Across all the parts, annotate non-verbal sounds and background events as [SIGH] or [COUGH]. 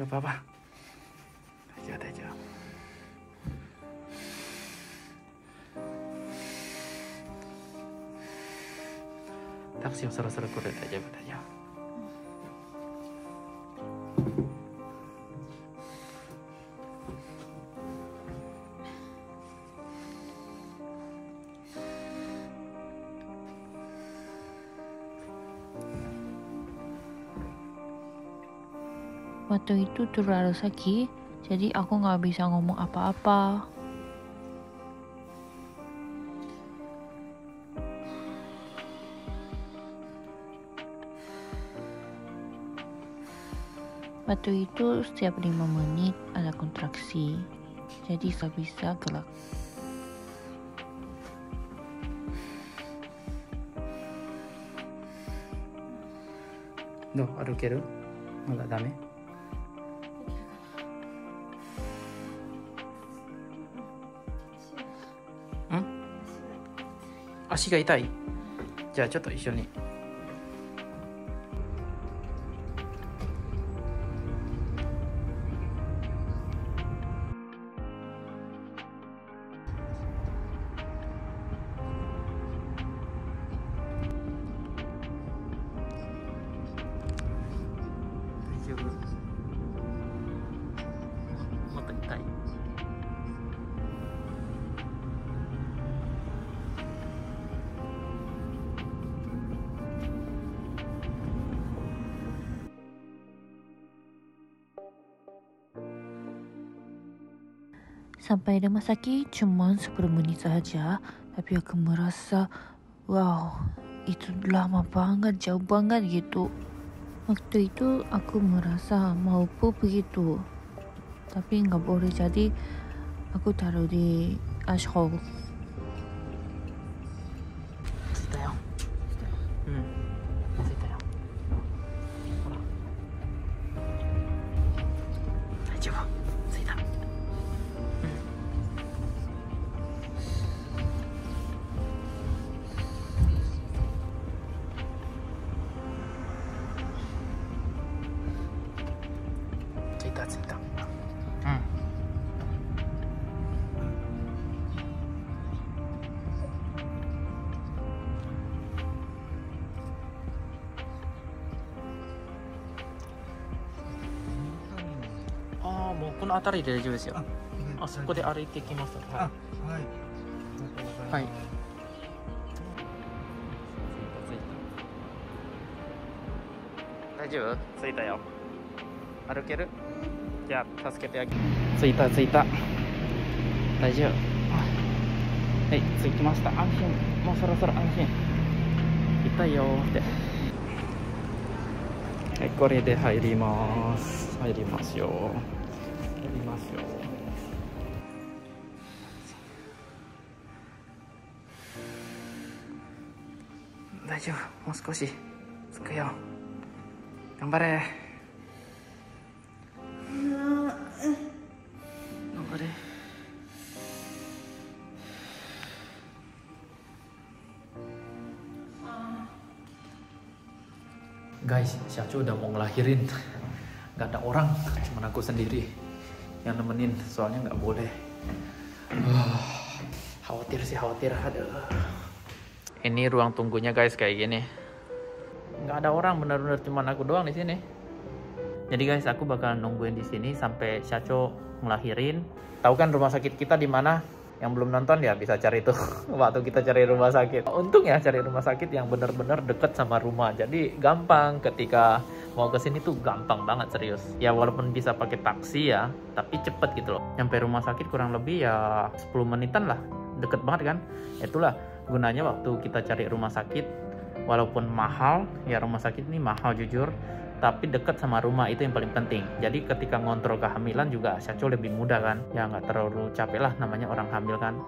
nggak apa-apa. Aja aja taksi yang seru-seru kulit aja aja バトイトトラルサキジャディアコガビサゴモアパアパバトイトス 足が痛い？じゃあちょっと一緒に。大丈夫。Sampai rumah sakit cuma 10 menit saja Tapi aku merasa Wow Itu lama banget Jauh banget gitu. Waktu itu aku merasa mau pup begitu. Tapi nggak boleh jadi Aku taruh di ashhole この辺りで大丈夫ですよ。あそこで歩いてきますあ、ははい。い、はい、大丈夫？着いたよ。歩ける？じゃあ助けてあげる。着いた着いた。大丈夫。はい着きました。安心。もうそろそろ安心。痛いよーって。はいこれで入ります。入りますよ入りますよ大丈夫もう少し着くよ頑張れ頑張れ Guys, Syacu udah mau ngelahirin Gak ada orang, cuma aku sendiri Yang nemenin, soalnya nggak boleh. Ah, Khawatir sih, khawatir. Aduh. Ini ruang tunggunya guys, kayak gini. Nggak ada orang, bener-bener cuma aku doang di sini. Jadi guys, aku bakal nungguin di sini sampai Syaco ngelahirin. Tahu kan rumah sakit kita di mana? yang belum nonton ya bisa cari tuh. [LAUGHS] Waktu kita cari rumah sakit. Untung ya cari rumah sakit yang benar-benar deket sama rumah. Jadi gampang ketika mau ke sini tuh gampang banget serius. Ya walaupun bisa pakai taksi ya, tapi cepet gitu loh. Nyampe rumah sakit kurang lebih ya 10 menitan lah. Deket banget kan? Itulah gunanya waktu kita cari rumah sakit walaupun mahal, ya rumah sakit ini mahal jujur tapi dekat sama rumah itu yang paling penting. Jadi ketika ngontrol kehamilan juga Syaco lebih mudah kan, ya nggak terlalu capek lah namanya orang hamil kan.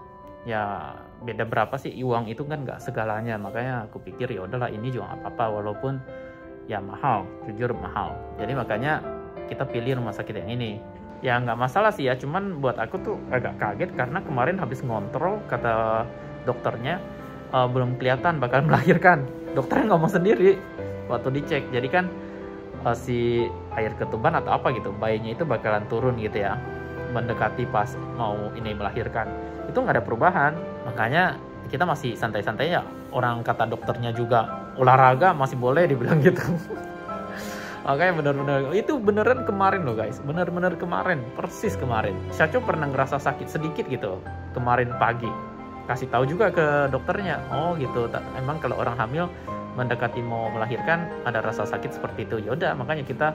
Ya beda berapa sih uang itu kan nggak segalanya, makanya aku pikir ya udahlah ini juga nggak apa-apa walaupun ya mahal, jujur mahal. Jadi makanya kita pilih rumah sakit yang ini. Ya nggak masalah sih ya, cuman buat aku tuh agak kaget karena kemarin habis ngontrol kata dokternya "Eh, belum kelihatan bakal [LAUGHS] melahirkan. Dokternya ngomong sendiri waktu dicek. Jadi kan uh, si air ketuban atau apa gitu bayinya itu bakalan turun gitu ya mendekati pas mau ini melahirkan itu nggak ada perubahan makanya kita masih santai-santai ya orang kata dokternya juga olahraga masih boleh dibilang gitu. [LAUGHS] Makanya bener-bener itu beneran kemarin loh guys. Bener-bener kemarin persis kemarin. Syaco pernah ngerasa sakit sedikit gitu kemarin pagi. Kasih tahu juga ke dokternya oh gitu. Emang kalau orang hamil mendekati mau melahirkan ada rasa sakit seperti itu. Yaudah makanya kita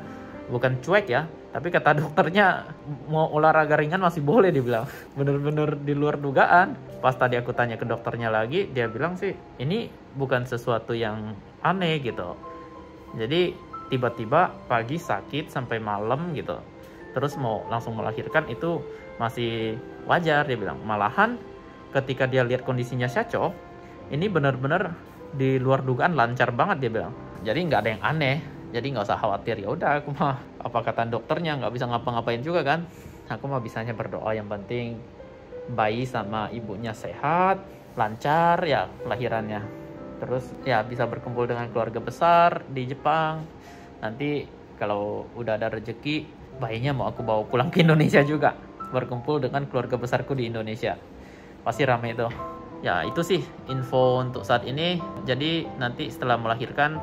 bukan cuek ya tapi kata dokternya mau olahraga ringan masih boleh dibilang bener-bener di luar dugaan. Pas tadi aku tanya ke dokternya lagi dia bilang sih ini bukan sesuatu yang aneh gitu. Jadi tiba-tiba pagi sakit sampai malam gitu. Terus mau langsung melahirkan itu masih wajar dia bilang. Malahan ketika dia lihat kondisinya Syaco ini benar-benar di luar dugaan lancar banget dia bilang. Jadi nggak ada yang aneh jadi nggak usah khawatir ya udah aku mah apa kata dokternya nggak bisa ngapa-ngapain juga kan. Aku mah bisanya berdoa yang penting bayi sama ibunya sehat lancar ya lahirannya terus ya bisa berkumpul dengan keluarga besar di Jepang. Nanti kalau udah ada rezeki bayinya mau aku bawa pulang ke Indonesia juga. Berkumpul dengan keluarga besarku di Indonesia. Pasti rame itu. Ya itu sih info untuk saat ini. Jadi nanti setelah melahirkan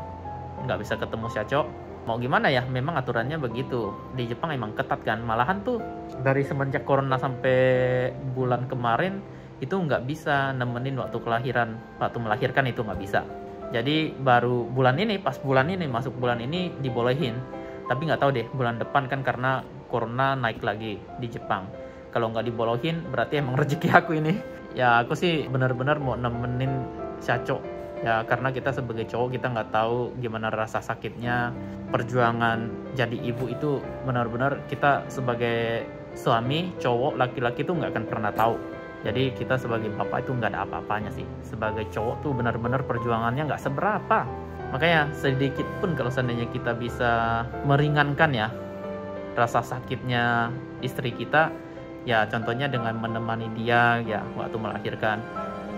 nggak bisa ketemu Syaco mau gimana ya? Memang aturannya begitu. Di Jepang emang ketat kan? Malahan tuh dari semenjak corona sampai bulan kemarin itu nggak bisa nemenin waktu kelahiran. Waktu melahirkan itu nggak bisa. Jadi baru bulan ini pas bulan ini masuk bulan ini dibolehin. Tapi nggak tahu deh bulan depan kan karena corona naik lagi di Jepang. Kalau nggak dibolehin berarti emang [LAUGHS] rezeki aku ini. Ya aku sih benar-benar mau nemenin Syaco ya karena kita sebagai cowok kita nggak tahu gimana rasa sakitnya. Perjuangan jadi ibu itu benar-benar kita sebagai suami cowok laki-laki tuh nggak akan pernah tahu. Jadi kita sebagai bapak itu nggak ada apa-apanya sih. Sebagai cowok tuh benar-benar perjuangannya nggak seberapa. Makanya sedikit pun kalau seandainya kita bisa meringankan ya rasa sakitnya istri kita ya contohnya dengan menemani dia ya waktu melahirkan.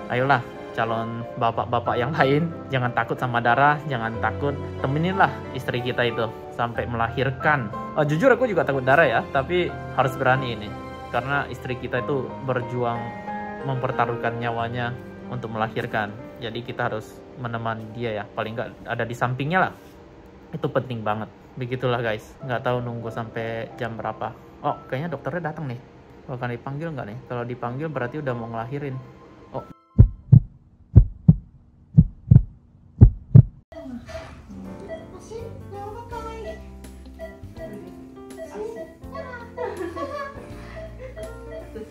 Ayolah calon bapak-bapak yang lain. Jangan takut sama darah jangan takut temeninlah istri kita itu sampai melahirkan. Oh, jujur aku juga takut darah ya tapi harus berani ini. Karena istri kita itu berjuang mempertaruhkan nyawanya untuk melahirkan. Jadi kita harus menemani dia ya paling nggak ada di sampingnya lah. Itu penting banget. Begitulah guys. Nggak tahu nunggu sampai jam berapa. Oh kayaknya dokternya datang nih. Bakal dipanggil nggak nih? Kalau dipanggil berarti udah mau ngelahirin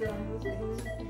oh